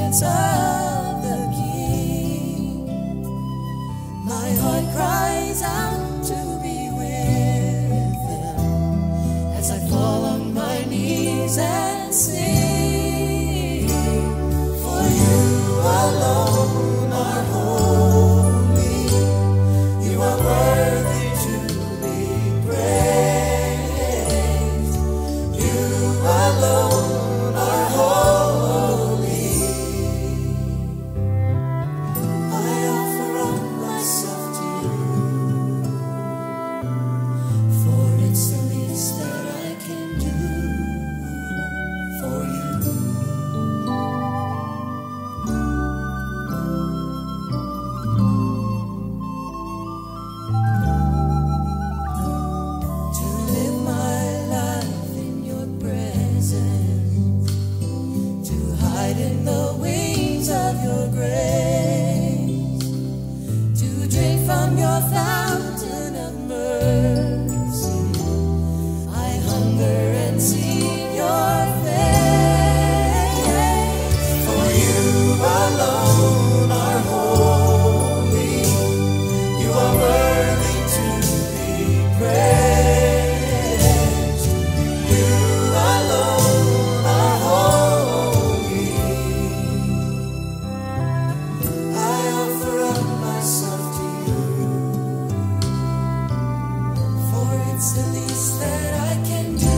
words of the King. My heart cries out to be with them as I fall on my knees. from your side. It's the least that I can do.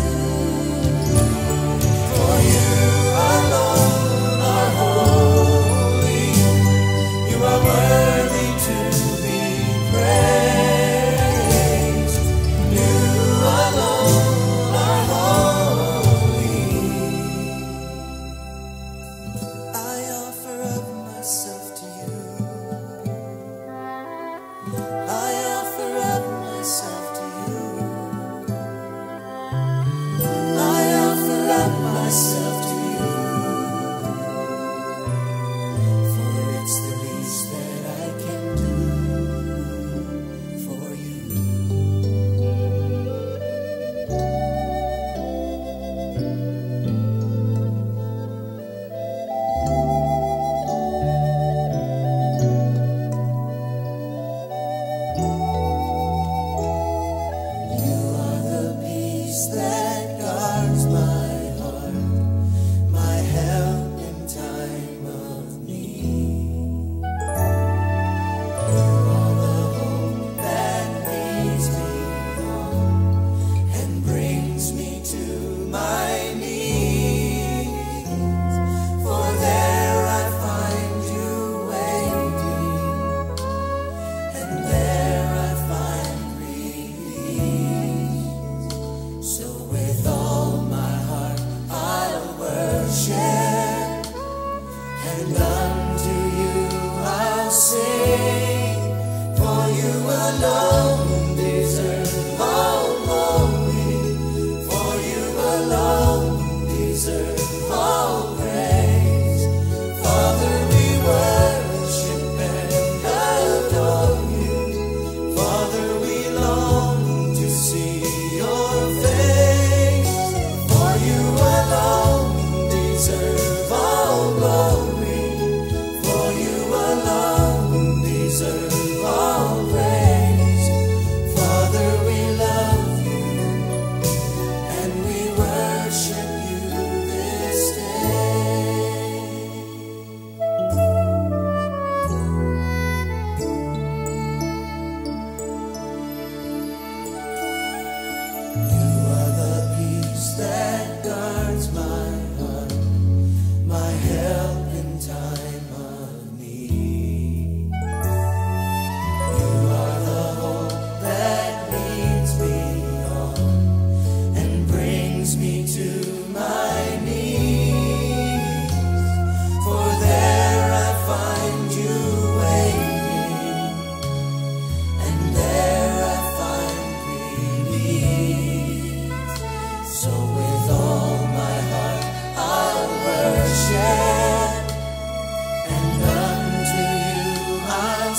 share.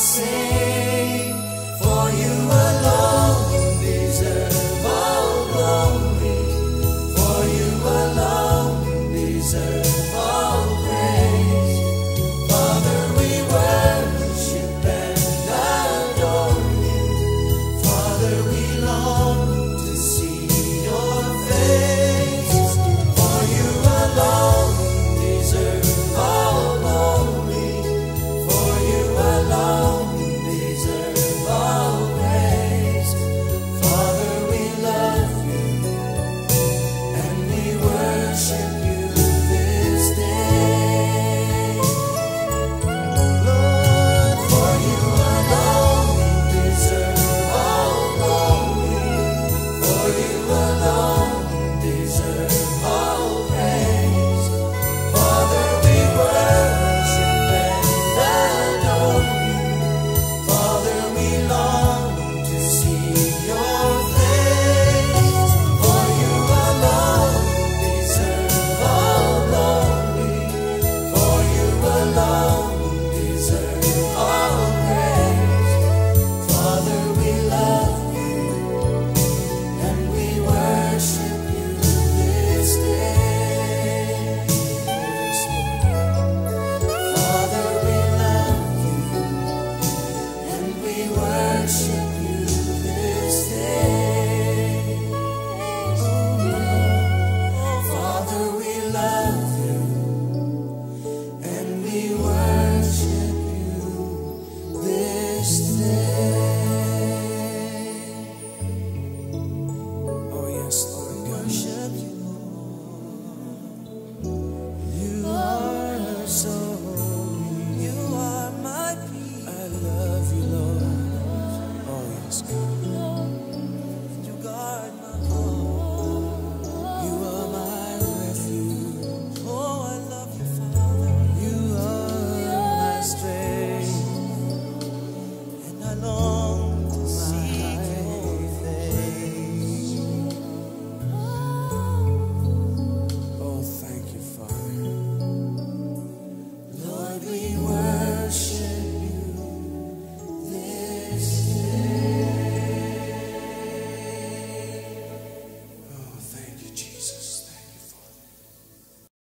sei.